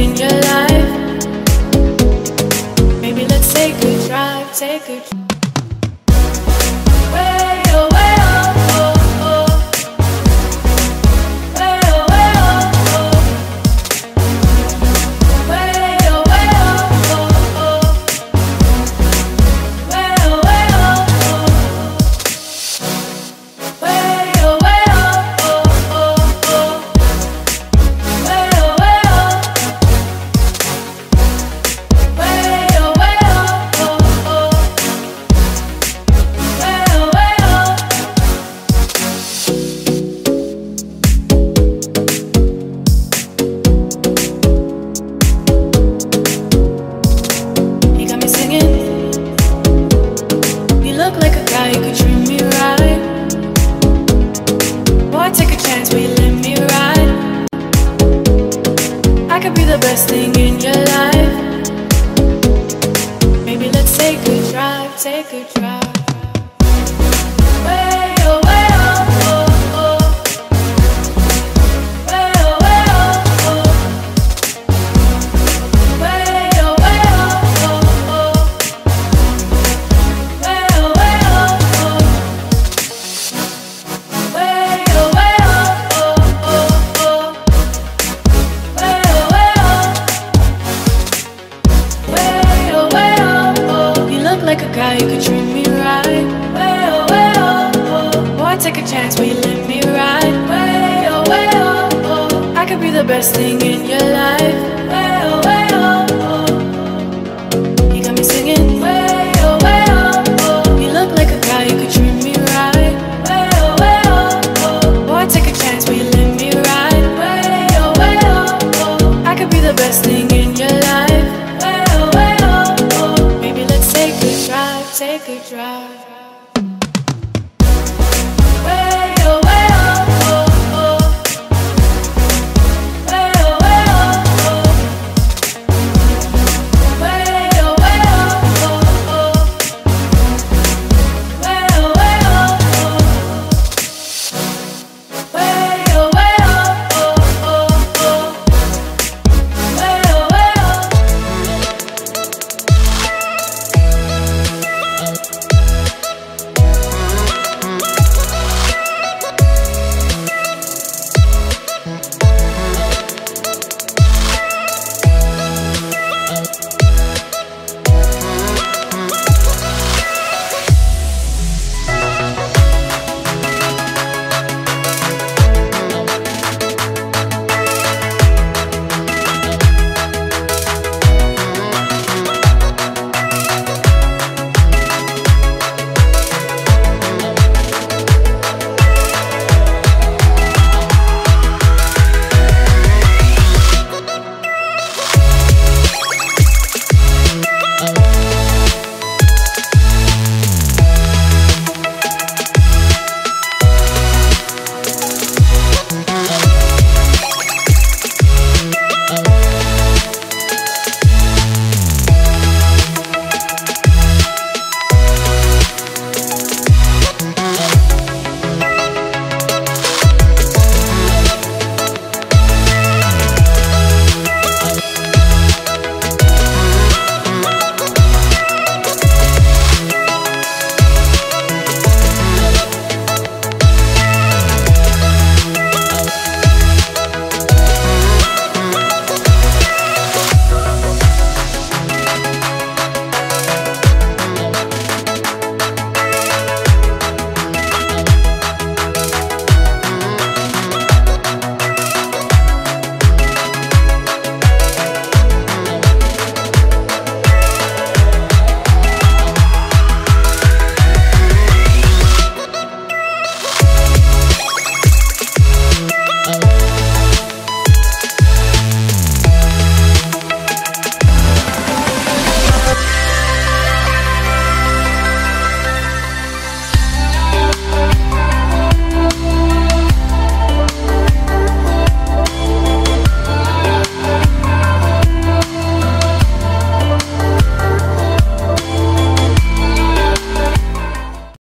in your life. Maybe let's take a drive, take a drive. you could treat me right. Boy, take a chance, will you let me ride? I could be the best thing in your life. Maybe let's take a drive, take a drive. best thing in your life.